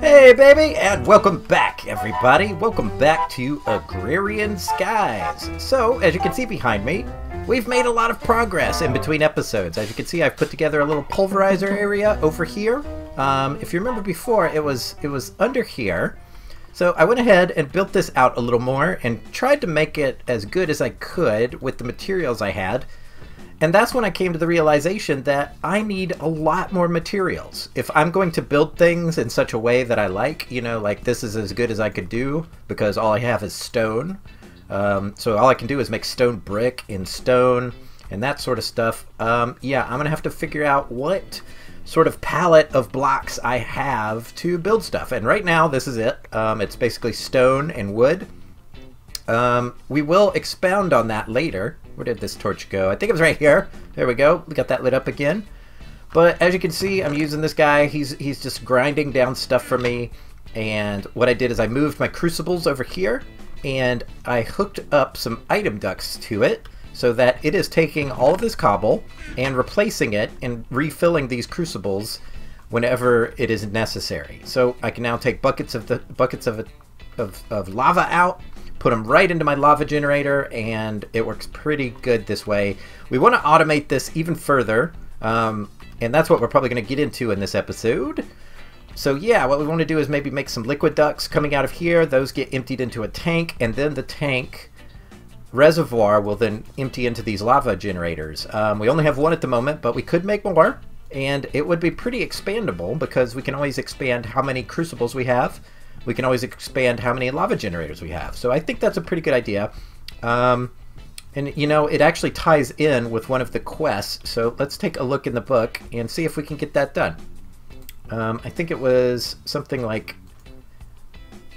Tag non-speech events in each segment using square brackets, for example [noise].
Hey, baby, and welcome back, everybody. Welcome back to Agrarian Skies. So, as you can see behind me, we've made a lot of progress in between episodes. As you can see, I've put together a little pulverizer area over here. Um, if you remember before, it was it was under here. So I went ahead and built this out a little more and tried to make it as good as I could with the materials I had. And that's when I came to the realization that I need a lot more materials. If I'm going to build things in such a way that I like, you know, like this is as good as I could do because all I have is stone. Um, so all I can do is make stone brick in stone and that sort of stuff. Um, yeah, I'm going to have to figure out what sort of palette of blocks I have to build stuff. And right now, this is it. Um, it's basically stone and wood. Um, we will expound on that later. Where did this torch go? I think it was right here. There we go. We got that lit up again. But as you can see, I'm using this guy. He's, he's just grinding down stuff for me. And what I did is I moved my crucibles over here and I hooked up some item ducts to it so that it is taking all of this cobble and replacing it and refilling these crucibles whenever it is necessary. So I can now take buckets of the buckets of, of, of lava out put them right into my lava generator, and it works pretty good this way. We want to automate this even further, um, and that's what we're probably going to get into in this episode. So yeah, what we want to do is maybe make some liquid ducts coming out of here. Those get emptied into a tank, and then the tank reservoir will then empty into these lava generators. Um, we only have one at the moment, but we could make more, and it would be pretty expandable because we can always expand how many crucibles we have we can always expand how many lava generators we have. So I think that's a pretty good idea. Um, and you know, it actually ties in with one of the quests. So let's take a look in the book and see if we can get that done. Um, I think it was something like,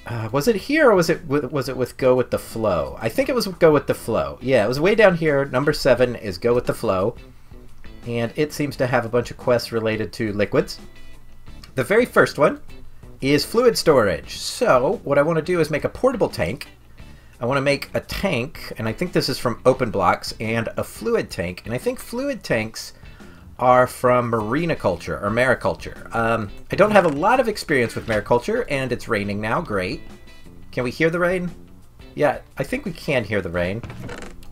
uh, was it here or was it was it with Go with the Flow? I think it was Go with the Flow. Yeah, it was way down here. Number seven is Go with the Flow, and it seems to have a bunch of quests related to liquids. The very first one is fluid storage. So what I want to do is make a portable tank. I want to make a tank, and I think this is from Open Blocks, and a fluid tank. And I think fluid tanks are from mariniculture or mariculture. Um, I don't have a lot of experience with mariculture, and it's raining now. Great. Can we hear the rain? Yeah, I think we can hear the rain.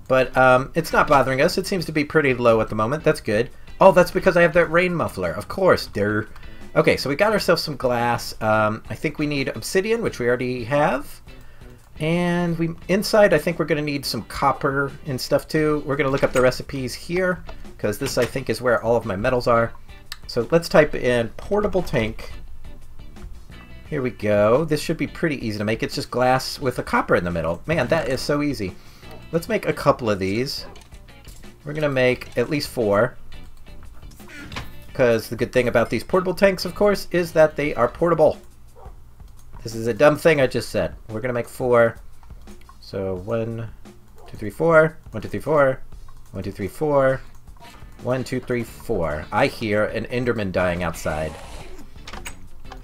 But um, it's not bothering us. It seems to be pretty low at the moment. That's good. Oh, that's because I have that rain muffler. Of course, there. Okay, so we got ourselves some glass. Um, I think we need obsidian, which we already have. And we inside, I think we're going to need some copper and stuff too. We're going to look up the recipes here, because this, I think, is where all of my metals are. So let's type in portable tank. Here we go. This should be pretty easy to make. It's just glass with a copper in the middle. Man, that is so easy. Let's make a couple of these. We're going to make at least four because the good thing about these portable tanks, of course, is that they are portable. This is a dumb thing I just said. We're going to make four. So one, two, three, four. One, two, three, four. One, two, three, four. One, two, three, four. I hear an Enderman dying outside.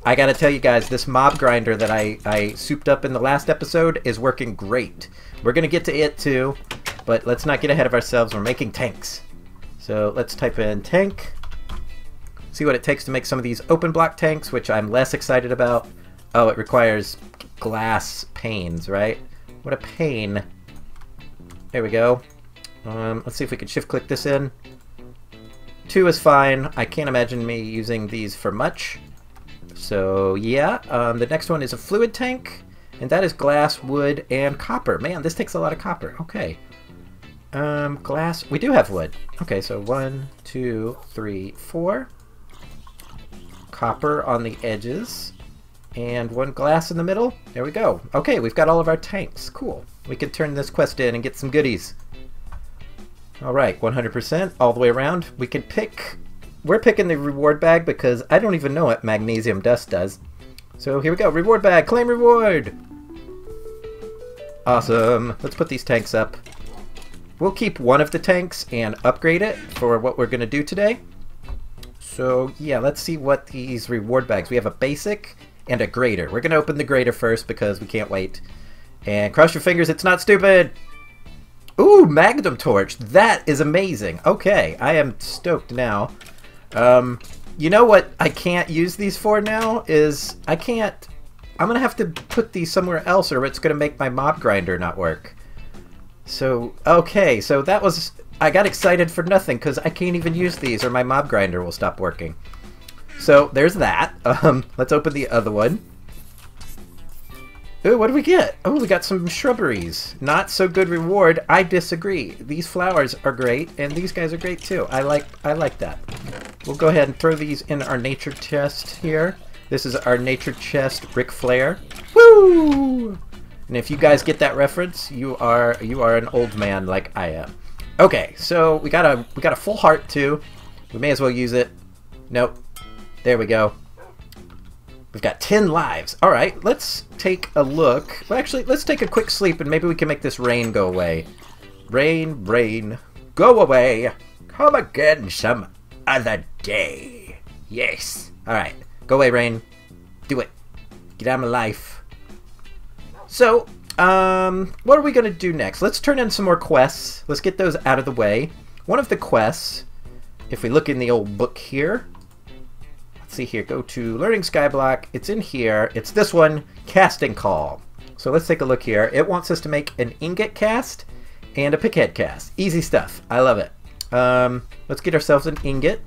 I gotta tell you guys, this mob grinder that I, I souped up in the last episode is working great. We're gonna get to it too, but let's not get ahead of ourselves. We're making tanks. So let's type in tank see what it takes to make some of these open block tanks, which I'm less excited about. Oh, it requires glass panes, right? What a pain. There we go. Um, let's see if we can shift click this in. Two is fine. I can't imagine me using these for much. So yeah, um, the next one is a fluid tank, and that is glass, wood, and copper. Man, this takes a lot of copper. Okay. Um, glass, we do have wood. Okay, so one, two, three, four copper on the edges, and one glass in the middle. There we go. Okay, we've got all of our tanks. Cool. We can turn this quest in and get some goodies. Alright, 100% all the way around. We can pick... We're picking the reward bag because I don't even know what magnesium dust does. So here we go. Reward bag. Claim reward! Awesome. Let's put these tanks up. We'll keep one of the tanks and upgrade it for what we're going to do today. So yeah, let's see what these reward bags. We have a basic and a grader. We're to open the grader first because we can't wait. And cross your fingers, it's not stupid! Ooh, Magnum Torch! That is amazing! Okay, I am stoked now. Um, you know what I can't use these for now is I can't. I'm gonna have to put these somewhere else, or it's gonna make my mob grinder not work. So okay, so that was I got excited for nothing because I can't even use these, or my mob grinder will stop working. So there's that. [laughs] Um, let's open the other one. Ooh, what do we get? Oh, we got some shrubberies. Not so good reward. I disagree. These flowers are great, and these guys are great too. I like I like that. We'll go ahead and throw these in our nature chest here. This is our nature chest Ric Flair. Woo! And if you guys get that reference, you are you are an old man like I am. Okay, so we got a we got a full heart too. We may as well use it. Nope. There we go. We've got 10 lives. All right, let's take a look. Well, actually, let's take a quick sleep and maybe we can make this rain go away. Rain, rain, go away. Come again some other day. Yes. All right, go away, rain. Do it. Get out of my life. So, um, what are we going to do next? Let's turn in some more quests. Let's get those out of the way. One of the quests, if we look in the old book here, let's see here, go to Learning Skyblock. It's in here. It's this one, Casting Call. So let's take a look here. It wants us to make an ingot cast and a pickhead cast. Easy stuff. I love it. Um, let's get ourselves an ingot.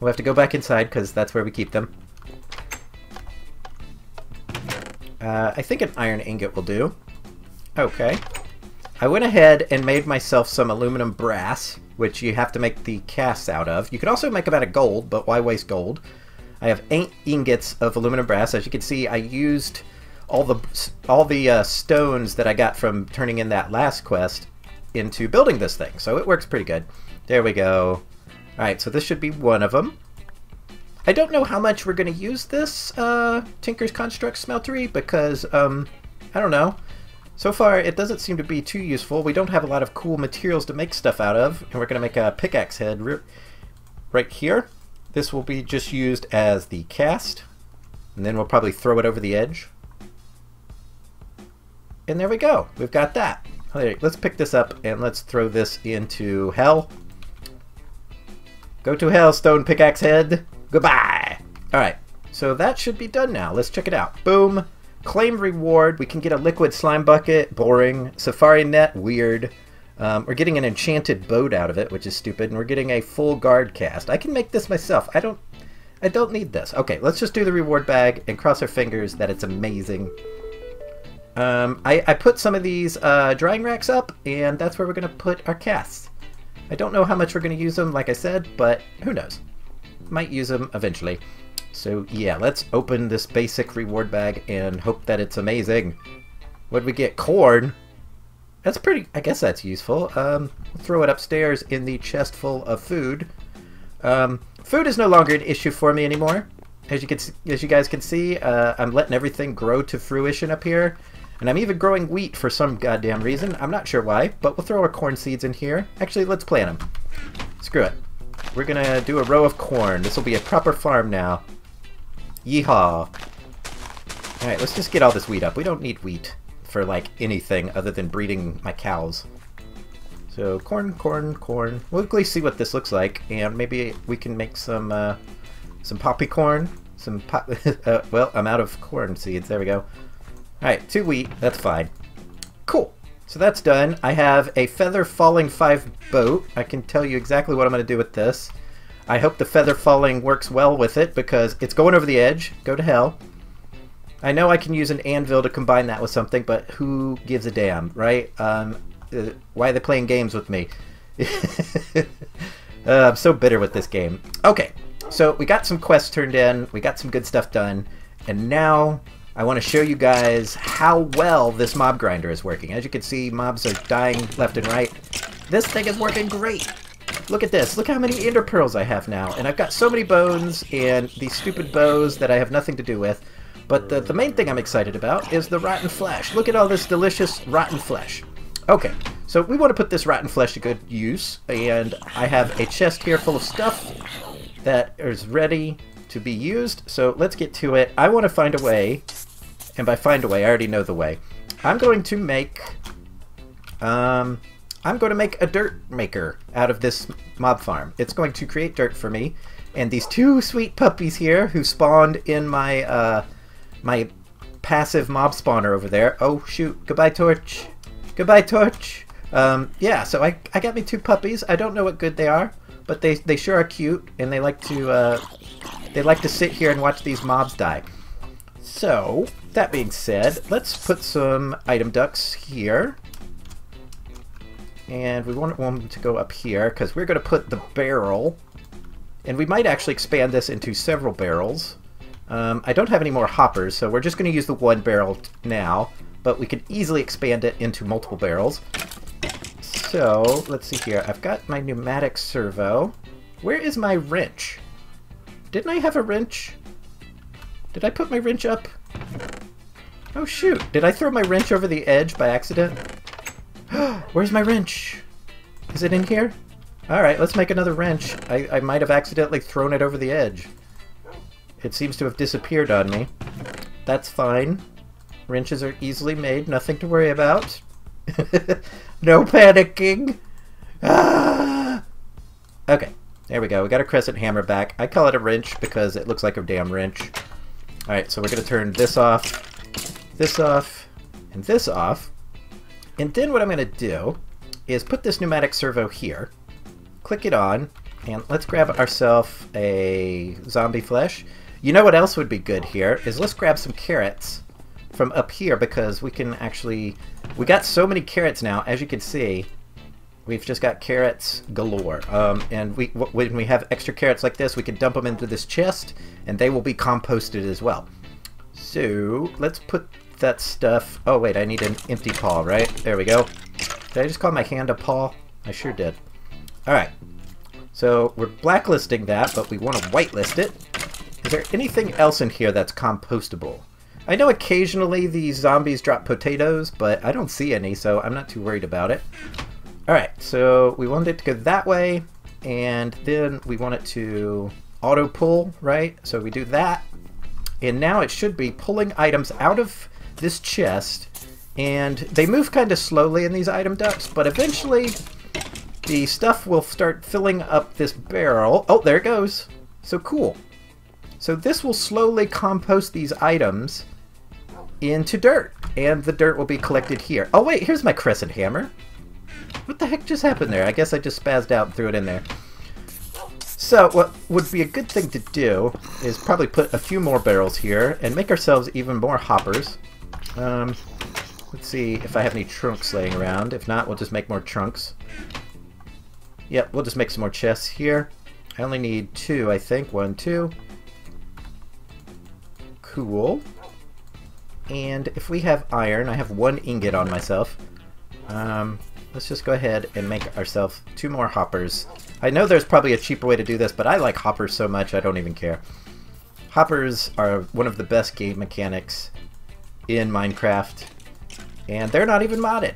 We'll have to go back inside because that's where we keep them. Uh, I think an iron ingot will do. Okay. I went ahead and made myself some aluminum brass, which you have to make the casts out of. You could also make them out of gold, but why waste gold? I have eight ingots of aluminum brass. As you can see, I used all the all the uh, stones that I got from turning in that last quest into building this thing, so it works pretty good. There we go. Alright, so this should be one of them. I don't know how much we're going to use this uh, Tinker's Construct Smeltery because, um, I don't know. So far, it doesn't seem to be too useful. We don't have a lot of cool materials to make stuff out of, and we're going to make a pickaxe head right here. This will be just used as the cast, and then we'll probably throw it over the edge. And there we go. We've got that. Let's pick this up and let's throw this into hell. Go to hell, stone pickaxe head. Goodbye. All right, so that should be done now. Let's check it out. Boom. Claim reward. We can get a liquid slime bucket. Boring. Safari net. Weird. Um, we're getting an enchanted boat out of it, which is stupid, and we're getting a full guard cast. I can make this myself. I don't. I don't need this. Okay, let's just do the reward bag and cross our fingers that it's amazing. Um, I, I put some of these uh, drying racks up, and that's where we're going to put our casts. I don't know how much we're going to use them, like I said, but who knows might use them eventually. So yeah, let's open this basic reward bag and hope that it's amazing. What we get? Corn? That's pretty, I guess that's useful. Um, throw it upstairs in the chest full of food. Um, food is no longer an issue for me anymore. As you can, as you guys can see, uh, I'm letting everything grow to fruition up here. And I'm even growing wheat for some goddamn reason. I'm not sure why, but we'll throw our corn seeds in here. Actually, let's plant them. Screw it. We're gonna do a row of corn. This will be a proper farm now. Yeehaw. Alright, let's just get all this wheat up. We don't need wheat for, like, anything other than breeding my cows. So, corn, corn, corn. We'll least see what this looks like, and maybe we can make some, uh, some poppy corn. Some pop... [laughs] uh, well, I'm out of corn seeds. There we go. Alright, two wheat. That's fine. Cool. So that's done. I have a Feather Falling 5 boat. I can tell you exactly what I'm going to do with this. I hope the Feather Falling works well with it because it's going over the edge. Go to hell. I know I can use an anvil to combine that with something, but who gives a damn, right? Um, uh, why are they playing games with me? [laughs] uh, I'm so bitter with this game. Okay, so we got some quests turned in, we got some good stuff done, and now I want to show you guys how well this mob grinder is working. As you can see, mobs are dying left and right. This thing is working great. Look at this. Look how many ender pearls I have now. And I've got so many bones and these stupid bows that I have nothing to do with. But the, the main thing I'm excited about is the rotten flesh. Look at all this delicious rotten flesh. Okay, so we want to put this rotten flesh to good use. And I have a chest here full of stuff that is ready to be used. So let's get to it. I want to find a way, and by find a way, I already know the way. I'm going to make, um, I'm going to make a dirt maker out of this mob farm. It's going to create dirt for me, and these two sweet puppies here who spawned in my uh, my passive mob spawner over there. Oh shoot! Goodbye, Torch. Goodbye, Torch. Um, yeah, so I, I got me two puppies. I don't know what good they are, but they they sure are cute, and they like to uh, they like to sit here and watch these mobs die. So that being said, let's put some item ducts here. And we want them to go up here because we're going to put the barrel. And we might actually expand this into several barrels. Um, I don't have any more hoppers, so we're just going to use the one barrel now. But we could easily expand it into multiple barrels. So, let's see here. I've got my pneumatic servo. Where is my wrench? Didn't I have a wrench? Did I put my wrench up? Oh shoot, did I throw my wrench over the edge by accident? [gasps] Where's my wrench? Is it in here? Alright, let's make another wrench. I, I might have accidentally thrown it over the edge. It seems to have disappeared on me. That's fine. Wrenches are easily made, nothing to worry about. [laughs] no panicking! Ah! Okay, there we go. We got a crescent hammer back. I call it a wrench because it looks like a damn wrench. Alright, so we're going to turn this off, this off, and this off. And then what I'm going to do is put this pneumatic servo here, click it on, and let's grab ourselves a zombie flesh. You know what else would be good here is let's grab some carrots from up here because we can actually... We got so many carrots now, as you can see. We've just got carrots galore. Um, and we when we have extra carrots like this, we can dump them into this chest, and they will be composted as well. So, let's put that stuff... Oh, wait, I need an empty paw, right? There we go. Did I just call my hand a paw? I sure did. Alright. So, we're blacklisting that, but we want to whitelist it. Is there anything else in here that's compostable? I know occasionally these zombies drop potatoes, but I don't see any, so I'm not too worried about it. Alright, so we want it to go that way, and then we want it to auto pull, right? So we do that, and now it should be pulling items out of this chest, and they move kind of slowly in these item ducts, but eventually the stuff will start filling up this barrel. Oh, there it goes. So cool. So this will slowly compost these items into dirt, and the dirt will be collected here. Oh wait, here's my crescent hammer. What the heck just happened there? I guess I just spazzed out and threw it in there. So what would be a good thing to do is probably put a few more barrels here and make ourselves even more hoppers. Um, let's see if I have any trunks laying around. If not, we'll just make more trunks. Yep, we'll just make some more chests here. I only need two, I think. One, two. Cool. And if we have iron, I have one ingot on myself. Um, let's just go ahead and make ourselves two more hoppers. I know there's probably a cheaper way to do this, but I like hoppers so much I don't even care. Hoppers are one of the best game mechanics in Minecraft, and they're not even modded.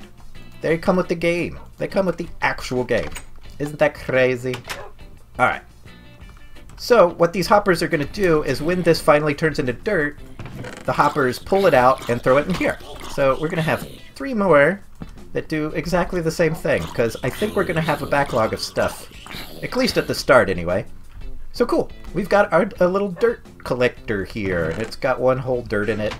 They come with the game. They come with the actual game. Isn't that crazy? Alright. So, what these hoppers are going to do is when this finally turns into dirt, the hoppers pull it out and throw it in here. So, we're going to have three more that do exactly the same thing, because I think we're going to have a backlog of stuff. At least at the start, anyway. So cool. We've got our, a little dirt collector here, it's got one whole dirt in it.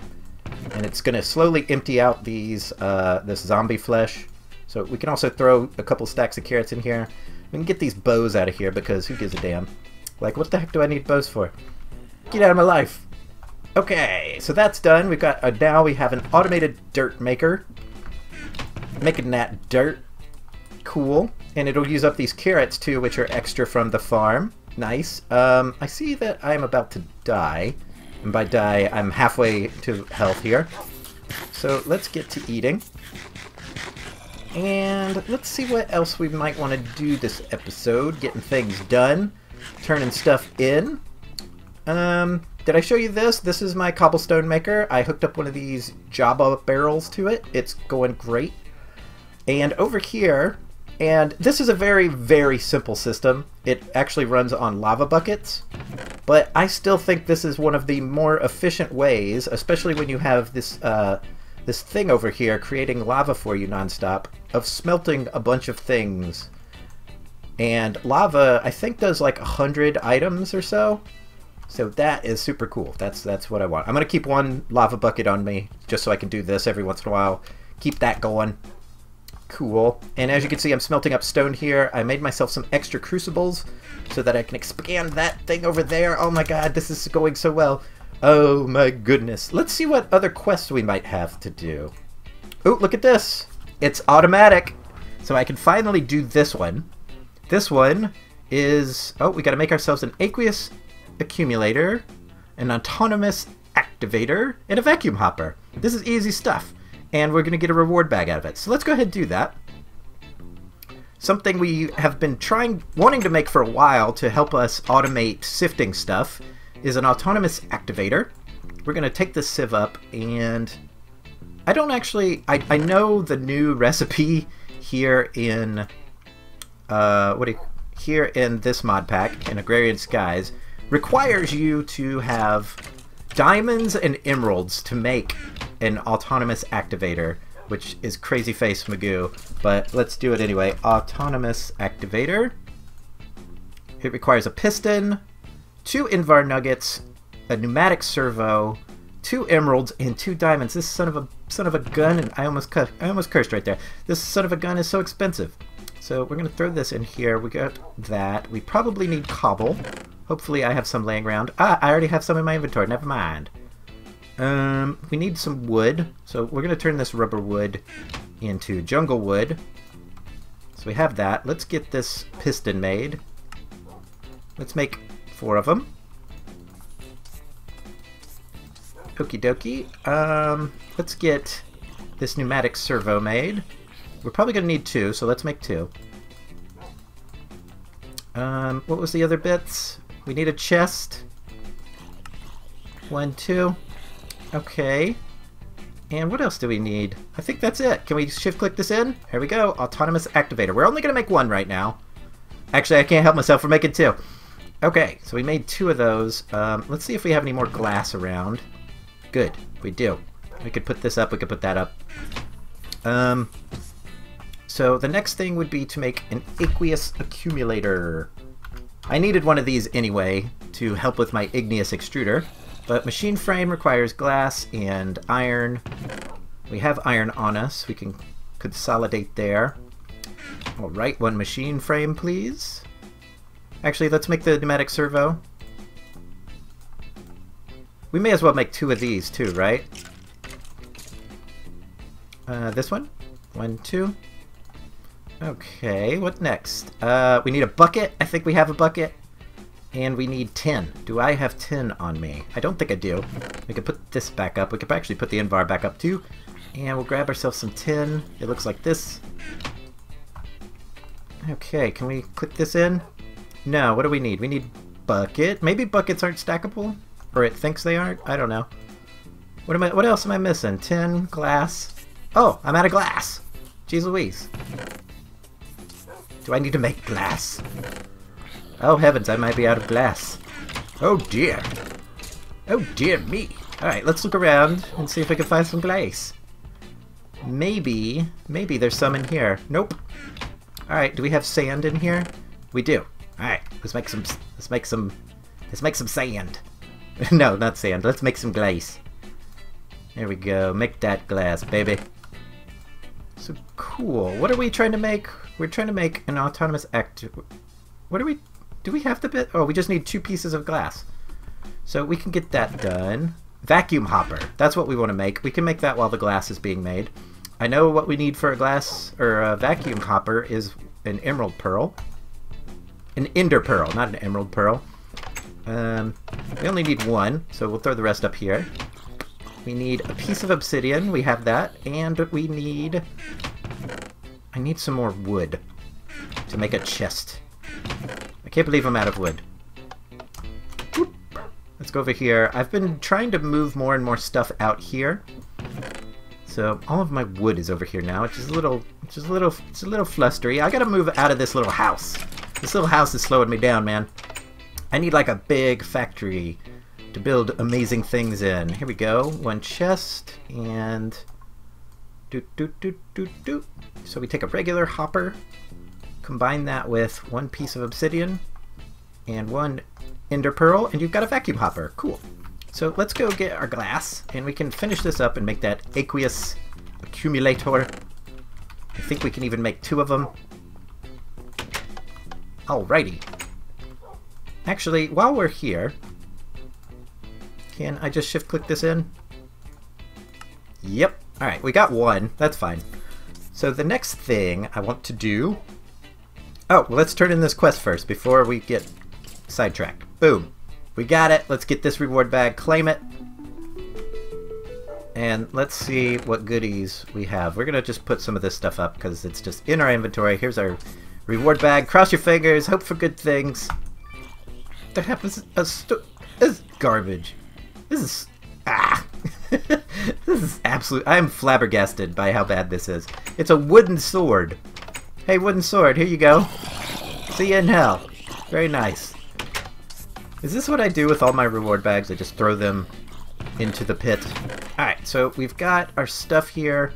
And it's going to slowly empty out these uh, this zombie flesh. So we can also throw a couple stacks of carrots in here. We can get these bows out of here, because who gives a damn? Like, what the heck do I need bows for? Get out of my life! Okay, so that's done. We've got, uh, now we have an automated dirt maker making that dirt. Cool. And it'll use up these carrots too, which are extra from the farm. Nice. Um, I see that I'm about to die. And by die, I'm halfway to health here. So let's get to eating. And let's see what else we might want to do this episode. Getting things done. Turning stuff in. Um, did I show you this? This is my cobblestone maker. I hooked up one of these Jabba barrels to it. It's going great. And over here, and this is a very, very simple system. It actually runs on lava buckets, but I still think this is one of the more efficient ways, especially when you have this uh, this thing over here creating lava for you nonstop, of smelting a bunch of things And lava, I think, does like 100 items or so. So that is super cool. That's that's what I want. I'm going to keep one lava bucket on me just so I can do this every once in a while. Keep that going. Cool. And as you can see, I'm smelting up stone here. I made myself some extra crucibles so that I can expand that thing over there. Oh my god, this is going so well. Oh my goodness. Let's see what other quests we might have to do. Oh, look at this. It's automatic. So I can finally do this one. This one is... Oh, we got to make ourselves an aqueous accumulator, an autonomous activator, and a vacuum hopper. This is easy stuff. And we're going to get a reward bag out of it. So let's go ahead and do that. Something we have been trying, wanting to make for a while to help us automate sifting stuff is an autonomous activator. We're going to take this sieve up and I don't actually, I, I know the new [laughs] recipe here in, uh, what do you, here in this mod pack, in Agrarian Skies, requires you to have diamonds and emeralds to make an autonomous activator, which is Crazy Face Magoo, but let's do it anyway. Autonomous activator. It requires a piston, two Invar nuggets, a pneumatic servo, two emeralds, and two diamonds. This son of a son of a gun, and I almost cut, I almost cursed right there. This son of a gun is so expensive. So we're gonna throw this in here. We got that. We probably need cobble. Hopefully I have some laying around. Ah, I already have some in my inventory. Never mind. Um, we need some wood. So we're gonna turn this rubber wood into jungle wood. So we have that. Let's get this piston made. Let's make four of them. Okie dokie. Um, let's get this pneumatic servo made. We're probably going to need two, so let's make two. Um, what was the other bits? We need a chest. One, two. Okay. And what else do we need? I think that's it. Can we shift click this in? Here we go. Autonomous activator. We're only going to make one right now. Actually, I can't help myself from making two. Okay, so we made two of those. Um, let's see if we have any more glass around. Good, we do. We could put this up, we could put that up. Um, so the next thing would be to make an aqueous accumulator. I needed one of these anyway to help with my igneous extruder, but machine frame requires glass and iron. We have iron on us, we can consolidate there. Alright, one machine frame please. Actually, let's make the pneumatic servo. We may as well make two of these too, right? Uh, this one? One, two. Okay, what next? Uh, we need a bucket. I think we have a bucket. And we need tin. Do I have tin on me? I don't think I do. We could put this back up. We could actually put the Invar back up too. And we'll grab ourselves some tin. It looks like this. Okay, can we click this in? No, what do we need? We need bucket. Maybe buckets aren't stackable? Or it thinks they aren't? I don't know. What am I what else am I missing? Tin, glass. Oh, I'm out of glass. Jeez Louise. Do I need to make glass? Oh heavens, I might be out of glass. Oh dear. Oh dear me. Alright, let's look around and see if we can find some glass. Maybe, maybe there's some in here. Nope. Alright, do we have sand in here? We do. Alright, let's make some let's make some let's make some sand. [laughs] no, not sand. Let's make some glass. There we go. Make that glass, baby. So cool. What are we trying to make? We're trying to make an autonomous act. What are we? Do we have the bit? Oh, we just need two pieces of glass. So we can get that done. Vacuum hopper. That's what we want to make. We can make that while the glass is being made. I know what we need for a glass or a vacuum hopper is an emerald pearl. An ender pearl, not an emerald pearl. Um, we only need one, so we'll throw the rest up here. We need a piece of obsidian, we have that, and we need... I need some more wood to make a chest. Can't believe I'm out of wood. Let's go over here. I've been trying to move more and more stuff out here. So all of my wood is over here now, which is a little, is a little, it's a little flustery. I gotta move out of this little house. This little house is slowing me down, man. I need like a big factory to build amazing things in. Here we go. One chest and do do do do do. So we take a regular hopper, Combine that with one piece of obsidian and one ender pearl, and you've got a vacuum hopper. Cool. So let's go get our glass, and we can finish this up and make that aqueous accumulator. I think we can even make two of them. Alrighty. Actually, while we're here, can I just shift click this in? Yep. Alright, we got one. That's fine. So the next thing I want to do... Oh, let's turn in this quest first before we get sidetracked. Boom. We got it. Let's get this reward bag, claim it. And let's see what goodies we have. We're going to just put some of this stuff up because it's just in our inventory. Here's our reward bag. Cross your fingers. Hope for good things. That happens. This is garbage. This is... Ah! [laughs] this is absolute... I am flabbergasted by how bad this is. It's a wooden sword. Hey, wooden sword. Here you go. See you in hell. Very nice. Is this what I do with all my reward bags? I just throw them into the pit. Alright, so we've got our stuff here.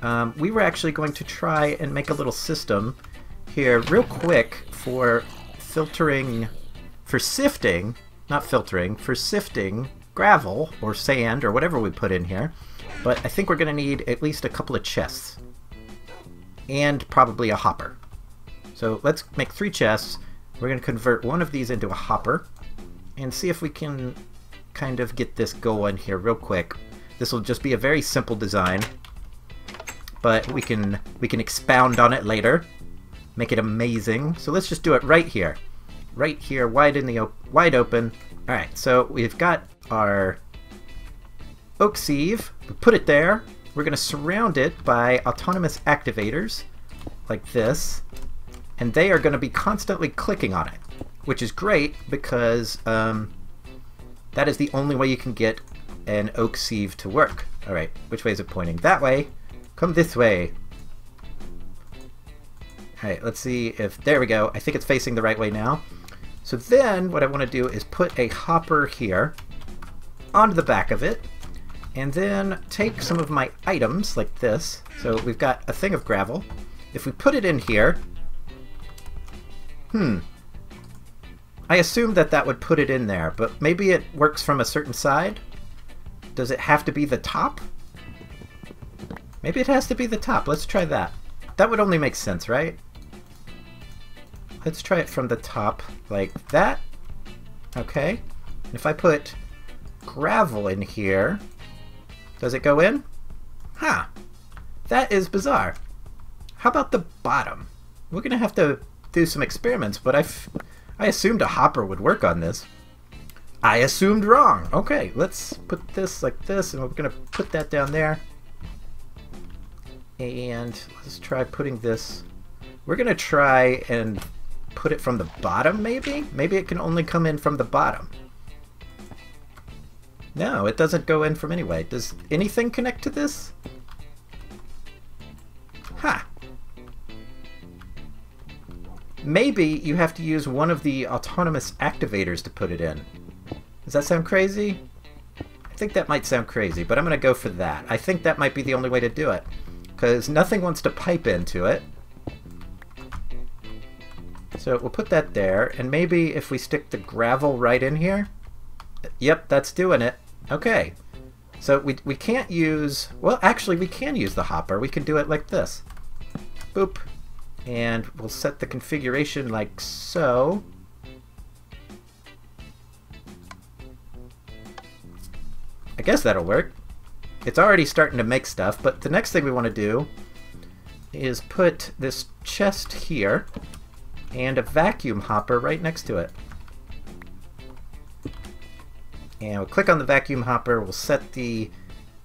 Um, we were actually going to try and make a little system here real quick for filtering, for sifting, not filtering, for sifting gravel or sand or whatever we put in here. But I think we're going to need at least a couple of chests. And probably a hopper. So let's make three chests. We're going to convert one of these into a hopper and see if we can kind of get this going here real quick. This will just be a very simple design, but we can we can expound on it later, make it amazing. So let's just do it right here, right here, wide in the op wide open. All right, so we've got our oak sieve. We put it there. We're going to surround it by autonomous activators, like this, and they are going to be constantly clicking on it which is great because um, that is the only way you can get an oak sieve to work. Alright, which way is it pointing? That way. Come this way. Alright, let's see if... There we go. I think it's facing the right way now. So then what I want to do is put a hopper here onto the back of it and then take some of my items like this. So we've got a thing of gravel. If we put it in here... Hmm, I assumed that that would put it in there, but maybe it works from a certain side? Does it have to be the top? Maybe it has to be the top. Let's try that. That would only make sense, right? Let's try it from the top, like that. Okay. If I put gravel in here, does it go in? Huh. That is bizarre. How about the bottom? We're going to have to do some experiments, but I I assumed a hopper would work on this. I assumed wrong. Okay, let's put this like this, and we're going to put that down there. And let's try putting this... We're going to try and put it from the bottom, maybe? Maybe it can only come in from the bottom. No, it doesn't go in from anyway. Does anything connect to this? Ha! Maybe you have to use one of the autonomous activators to put it in. Does that sound crazy? I think that might sound crazy, but I'm going to go for that. I think that might be the only way to do it. Because nothing wants to pipe into it. So we'll put that there, and maybe if we stick the gravel right in here... Yep, that's doing it. Okay. So we, we can't use... Well, actually, we can use the hopper. We can do it like this. Boop and we'll set the configuration like so. I guess that'll work. It's already starting to make stuff, but the next thing we want to do is put this chest here and a vacuum hopper right next to it. And we'll click on the vacuum hopper, we'll set the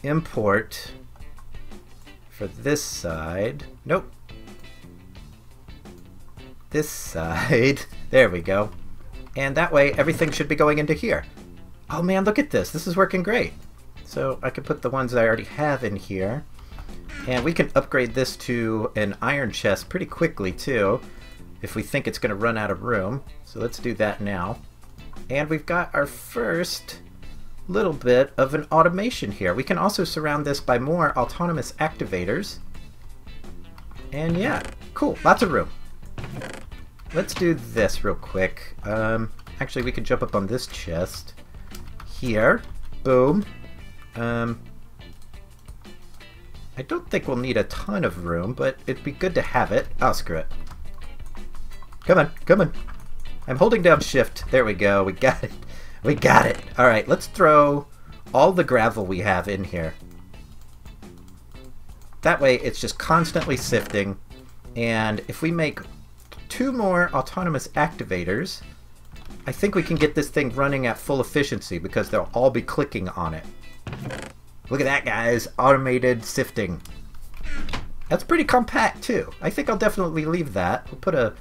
import for this side. Nope, this side. [laughs] There we go. And that way everything should be going into here. Oh man, look at this. This is working great. So I can put the ones I already have in here. And we can upgrade this to an iron chest pretty quickly too, if we think it's going to run out of room. So let's do that now. And we've got our first little bit of an automation here. We can also surround this by more autonomous activators. And yeah, cool, lots of room. let's do this real quick. Um, actually, we could jump up on this chest. Here. Boom. Um, I don't think we'll need a ton of room, but it'd be good to have it. Oh, screw it. Come on, come on. I'm holding down shift. There we go. We got it. We got it. All right, let's throw all the gravel we have in here. That way, it's just constantly sifting. And if we make two more autonomous activators, I think we can get this thing running at full efficiency because they'll all be clicking on it. Look at that, guys. Automated sifting. That's pretty compact, too. I think I'll definitely leave that. We'll put a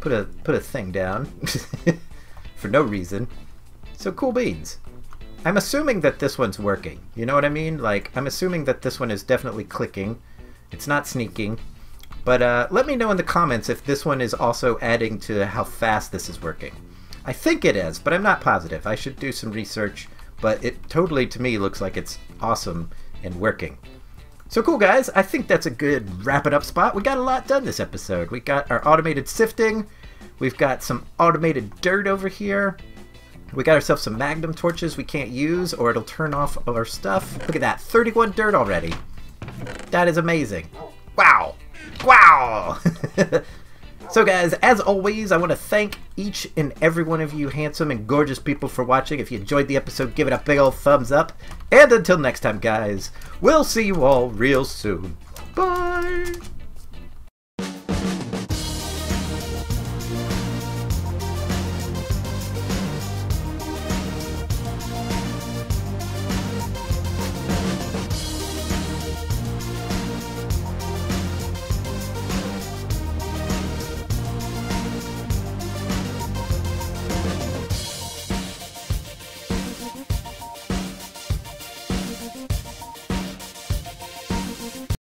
put a put a thing down [laughs] for no reason. So cool beans. I'm assuming that this one's working. You know what I mean? Like, I'm assuming that this one is definitely clicking. It's not sneaking. But uh, let me know in the comments if this one is also adding to how fast this is working. I think it is, but I'm not positive. I should do some research, but it totally, to me, looks like it's awesome and working. So cool, guys. I think that's a good wrap it up spot. We got a lot done this episode. We got our automated sifting. We've got some automated dirt over here. We got ourselves some magnum torches we can't use or it'll turn off our stuff. Look at that, 31 dirt already. That is amazing. Wow. Wow! [laughs] so guys, as always, I want to thank each and every one of you handsome and gorgeous people for watching. If you enjoyed the episode, give it a big old thumbs up. And until next time, guys, we'll see you all real soon. Bye!